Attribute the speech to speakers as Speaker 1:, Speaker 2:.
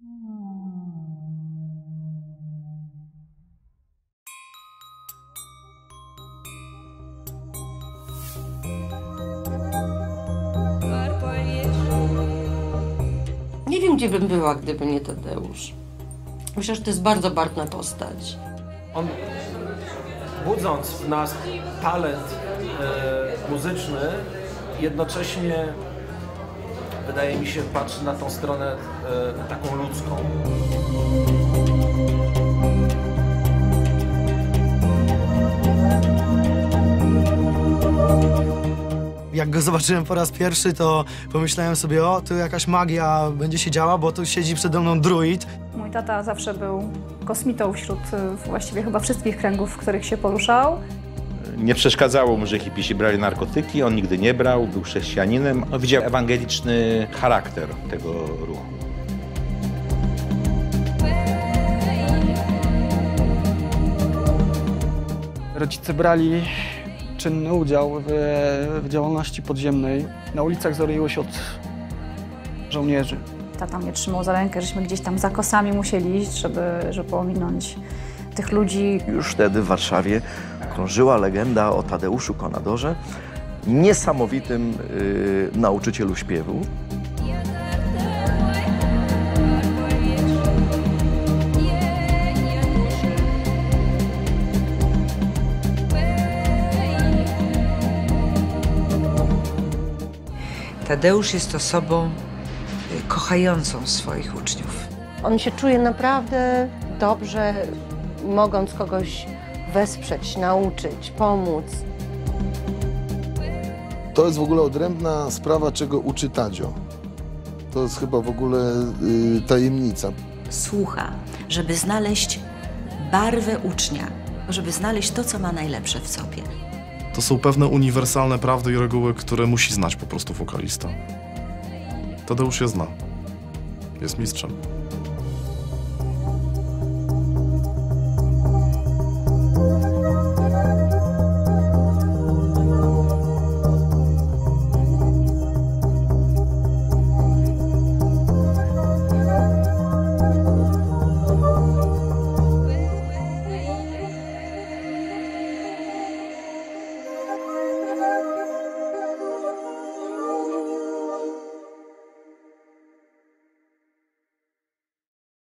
Speaker 1: Nie wiem, gdzie bym była, gdyby nie Tadeusz. Myślę, że to jest bardzo barwna postać.
Speaker 2: On budząc w nas talent e, muzyczny, jednocześnie wydaje mi się patrzy na tą stronę e, taką ludzką.
Speaker 3: Jak go zobaczyłem po raz pierwszy, to pomyślałem sobie, o, tu jakaś magia będzie się działa, bo tu siedzi przede mną druid.
Speaker 4: Mój tata zawsze był kosmitą wśród y, właściwie chyba wszystkich kręgów, w których się poruszał.
Speaker 5: Nie przeszkadzało mu, że hipisi brali narkotyki, on nigdy nie brał, był chrześcijaninem. No, widział ewangeliczny charakter tego ruchu.
Speaker 6: Rodzice brali czynny udział w, w działalności podziemnej. Na ulicach zoriło się od żołnierzy.
Speaker 4: Tata mnie trzymał za rękę, żeśmy gdzieś tam za kosami musieli iść, żeby, żeby ominąć tych ludzi.
Speaker 7: Już wtedy w Warszawie krążyła legenda o Tadeuszu Konadorze, niesamowitym y, nauczycielu śpiewu.
Speaker 8: Tadeusz jest osobą y, kochającą swoich uczniów.
Speaker 1: On się czuje naprawdę dobrze, mogąc kogoś wesprzeć, nauczyć, pomóc.
Speaker 9: To jest w ogóle odrębna sprawa, czego uczy Tadzio. To jest chyba w ogóle y, tajemnica.
Speaker 10: Słucha, żeby znaleźć barwę ucznia, żeby znaleźć to, co ma najlepsze w sobie.
Speaker 11: To są pewne uniwersalne prawdy i reguły, które musi znać po prostu wokalista. Tadeusz je zna. Jest mistrzem.